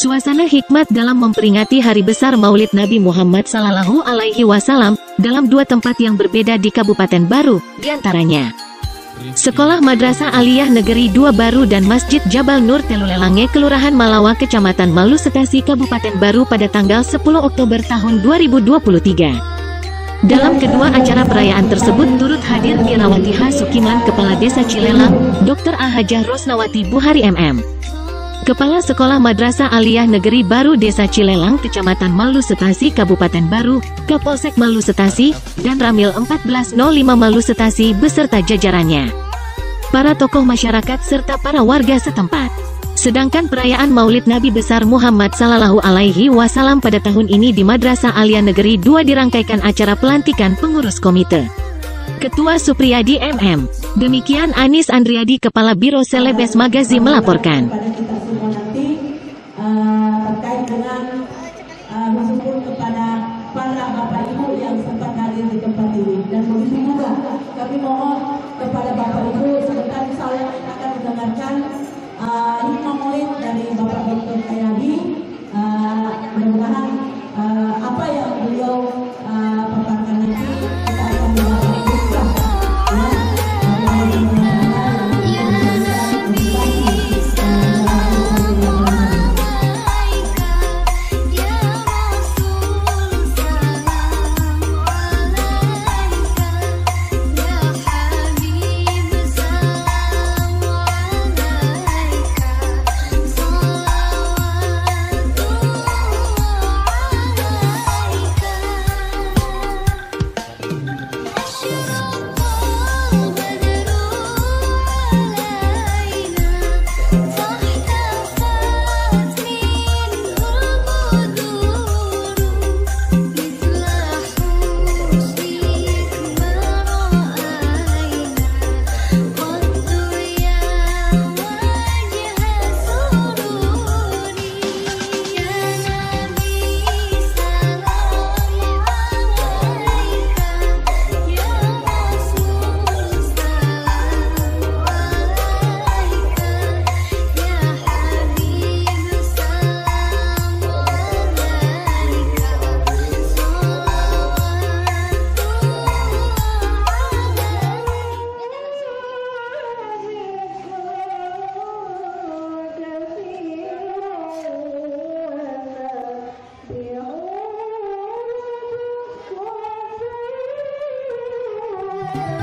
Suasana hikmat dalam memperingati hari besar Maulid Nabi Muhammad Sallallahu Alaihi Wasallam dalam dua tempat yang berbeda di Kabupaten Baru, di antaranya Sekolah Madrasah Aliyah Negeri 2 Baru dan Masjid Jabal Nur Telulelange Kelurahan Malawa Kecamatan Malu Setasi Kabupaten Baru pada tanggal 10 Oktober tahun 2023. Dalam kedua acara perayaan tersebut turut hadir Tirawati H. Sukiman Kepala Desa Cilelang, Dr. A. Hajah Rosnawati Buhari MM. Kepala Sekolah Madrasah Aliyah Negeri Baru Desa Cilelang, Kecamatan Malu Setasi, Kabupaten Baru, Kapolsek Malu Setasi, dan Ramil 1405 Malu Setasi beserta jajarannya. Para tokoh masyarakat serta para warga setempat. Sedangkan perayaan Maulid Nabi besar Muhammad Sallallahu Alaihi Wasallam pada tahun ini di Madrasah Aliyah Negeri 2 dirangkaikan acara pelantikan pengurus komite. Ketua Supriyadi MM. Demikian Anis Andriadi Kepala Biro Selebes Magazi melaporkan. Dengan eh, bersyukur kepada para bapak ibu yang sempat hadir di tempat ini. Dan begitu juga kami mohon kepada bapak ibu sebentar kita akan mendengarkan eh, hikmah maulid dari Bye.